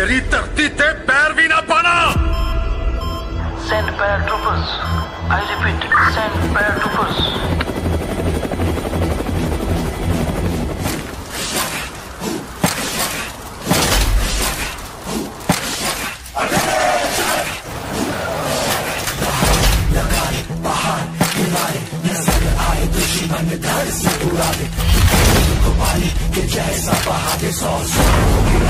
मेरी धरती ते पैर भी ना पाना Send paratroopers. I repeat, send paratroopers. शेर है और शेर को गीदड़ ने है ललकारा बेमौत बनेगा दुश्मन